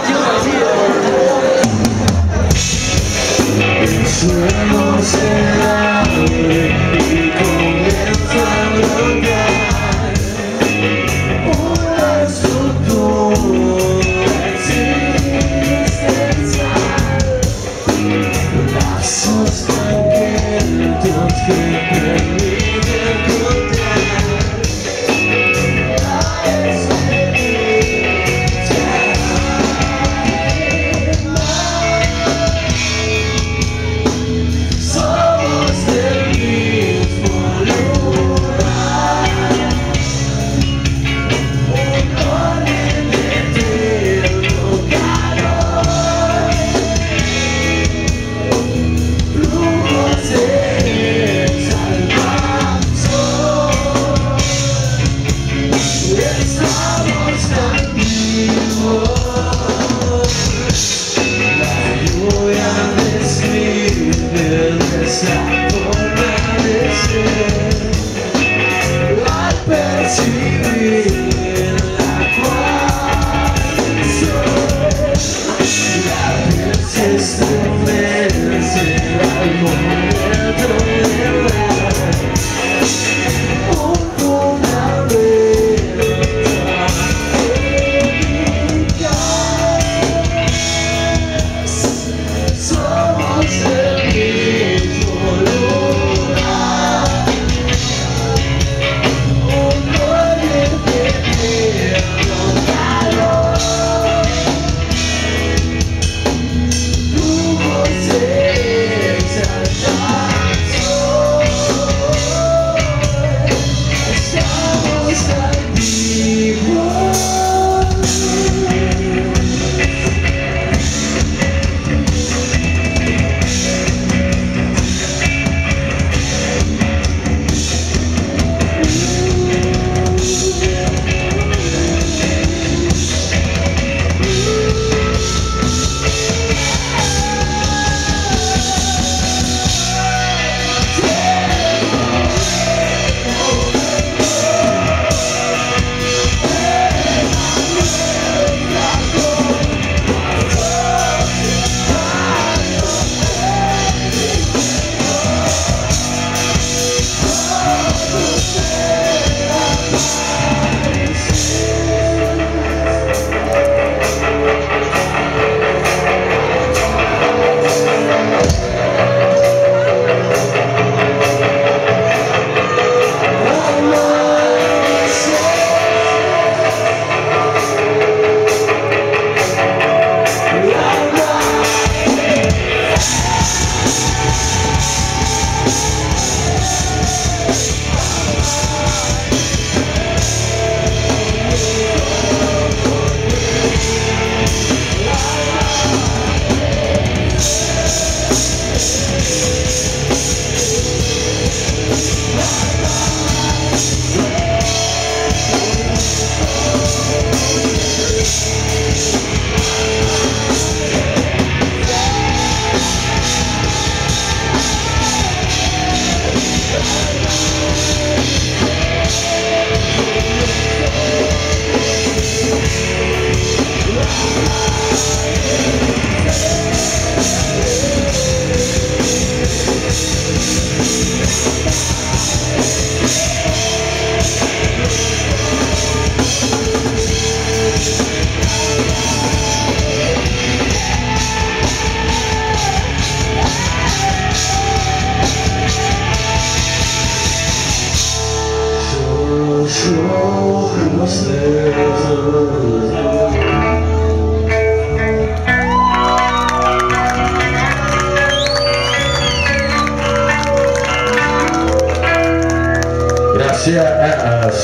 Vacío. El Gracias a